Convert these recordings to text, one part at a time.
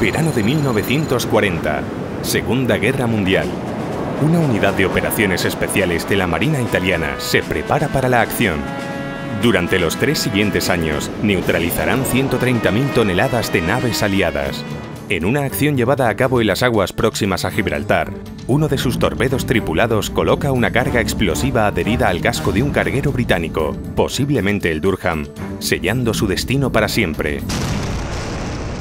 Verano de 1940, Segunda Guerra Mundial. Una unidad de operaciones especiales de la Marina italiana se prepara para la acción. Durante los tres siguientes años, neutralizarán 130.000 toneladas de naves aliadas. En una acción llevada a cabo en las aguas próximas a Gibraltar, uno de sus torpedos tripulados coloca una carga explosiva adherida al casco de un carguero británico, posiblemente el Durham, sellando su destino para siempre.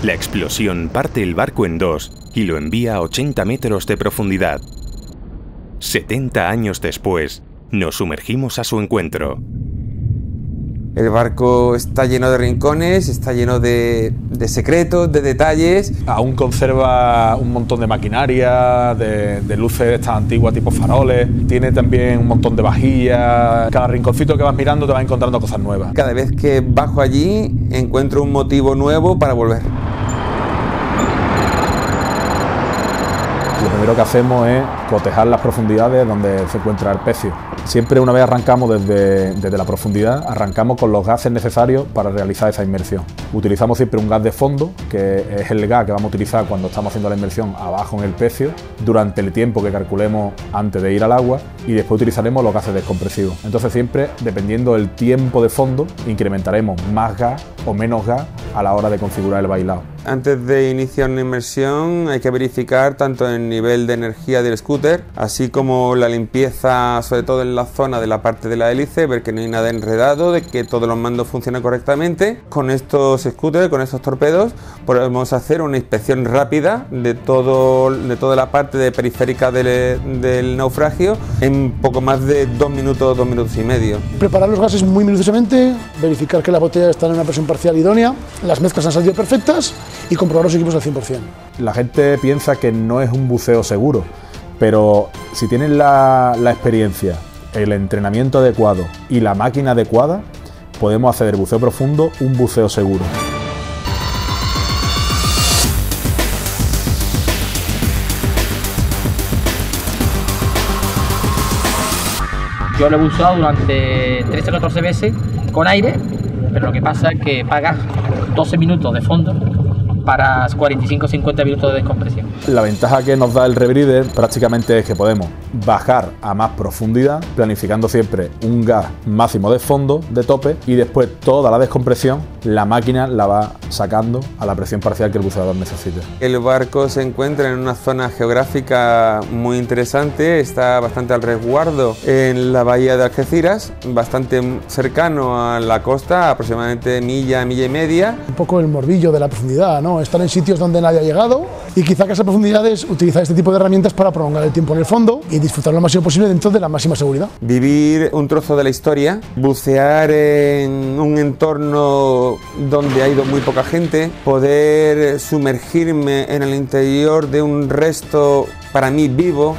La explosión parte el barco en dos y lo envía a 80 metros de profundidad. 70 años después, nos sumergimos a su encuentro. El barco está lleno de rincones, está lleno de, de, secretos, de detalles. Aún conserva un montón de maquinaria, de, de luces estas antiguas tipo faroles. Tiene también un montón de vajillas. Cada rinconcito que vas mirando te vas encontrando cosas nuevas. Cada vez que bajo allí encuentro un motivo nuevo para volver. Primero que hacemos es cotejar las profundidades donde se encuentra el pecio. Siempre una vez arrancamos desde, desde, la profundidad, arrancamos con los gases necesarios para realizar esa inmersión. Utilizamos siempre un gas de fondo, que es el gas que vamos a utilizar cuando estamos haciendo la inmersión abajo en el pecio, durante el tiempo que calculemos antes de ir al agua, y después utilizaremos los gases descompresivos. Entonces siempre, dependiendo del tiempo de fondo, incrementaremos más gas o menos gas a la hora de configurar el bailado. Antes de iniciar una inmersión hay que verificar tanto el nivel de energía del scooter, así como la limpieza, sobre todo en la zona de la parte de la hélice, ver que no hay nada enredado, de que todos los mandos funcionan correctamente. Con estos scooters, con estos torpedos, podemos hacer una inspección rápida de, todo, de toda la parte de periférica del, del naufragio en poco más de dos minutos, dos minutos y medio. Preparar los gases muy minuciosamente, verificar que la botella está en una presión parcial idónea, las mezclas han salido perfectas y comprobar los equipos al 100%. La gente piensa que no es un buceo seguro, pero si tienen la, la experiencia, el entrenamiento adecuado y la máquina adecuada, podemos hacer del buceo profundo un buceo seguro. Yo lo he usado durante 13 o 14 veces con aire, pero lo que pasa es que pagas 12 minutos de fondo para 45-50 minutos de descompresión. La ventaja que nos da el rebreather prácticamente es que podemos bajar a más profundidad, planificando siempre un gas máximo de fondo, de tope, y después toda la descompresión la máquina la va sacando a la presión parcial que el buceador necesite. El barco se encuentra en una zona geográfica muy interesante, está bastante al resguardo en la bahía de Algeciras, bastante cercano a la costa, aproximadamente milla, milla y media. Un poco el morbillo de la profundidad, ¿no? Estar en sitios donde nadie ha llegado y quizá que a esas profundidades utilizar este tipo de herramientas para prolongar el tiempo en el fondo disfrutar lo máximo posible dentro de la máxima seguridad. Vivir un trozo de la historia, bucear en un entorno donde ha ido muy poca gente, poder sumergirme en el interior de un resto para mí vivo,